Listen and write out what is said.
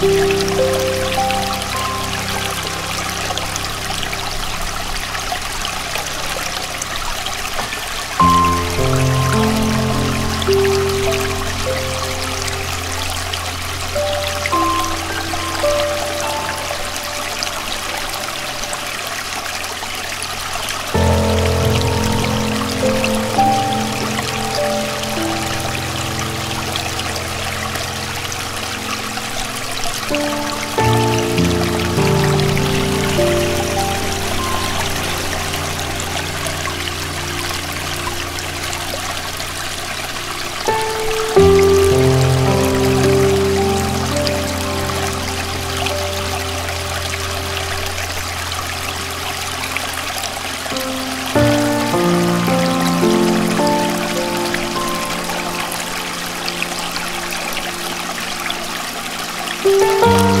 Thank you. Música